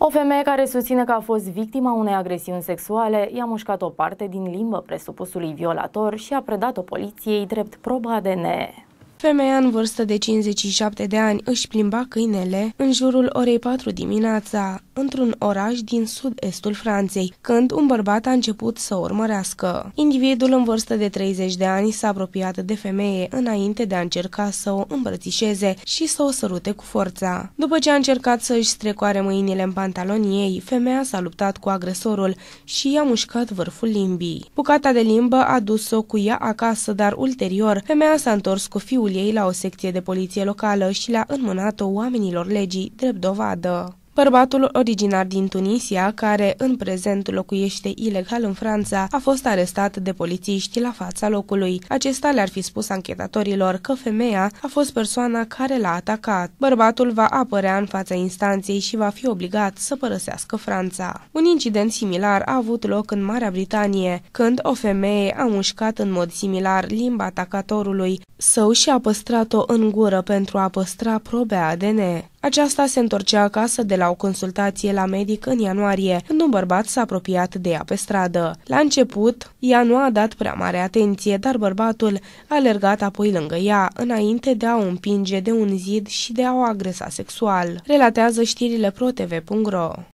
O femeie care susține că a fost victima unei agresiuni sexuale i-a mușcat o parte din limbă presupusului violator și a predat-o poliției drept probă ADN. Femeia în vârstă de 57 de ani își plimba câinele în jurul orei 4 dimineața, într-un oraș din sud-estul Franței, când un bărbat a început să o urmărească. Individul în vârstă de 30 de ani s-a apropiat de femeie înainte de a încerca să o îmbrățișeze și să o sărute cu forța. După ce a încercat să își strecoare mâinile în pantalonii ei, femeia s-a luptat cu agresorul și i-a mușcat vârful limbii. Bucata de limbă a dus-o cu ea acasă, dar ulterior femeia s-a întors cu fiul fiul ei la o secție de poliție locală și le-a înmânat-o oamenilor legii drept dovadă. Bărbatul originar din Tunisia, care în prezent locuiește ilegal în Franța, a fost arestat de polițiști la fața locului. Acesta le-ar fi spus anchetatorilor că femeia a fost persoana care l-a atacat. Bărbatul va apărea în fața instanței și va fi obligat să părăsească Franța. Un incident similar a avut loc în Marea Britanie, când o femeie a mușcat în mod similar limba atacatorului său și a păstrat-o în gură pentru a păstra probe ADN. Aceasta se întorcea acasă de la o consultație la medic în ianuarie, când un bărbat s-a apropiat de ea pe stradă. La început, ea nu a dat prea mare atenție, dar bărbatul a alergat apoi lângă ea, înainte de a o împinge de un zid și de a o agresa sexual. Relatează știrile protv.ro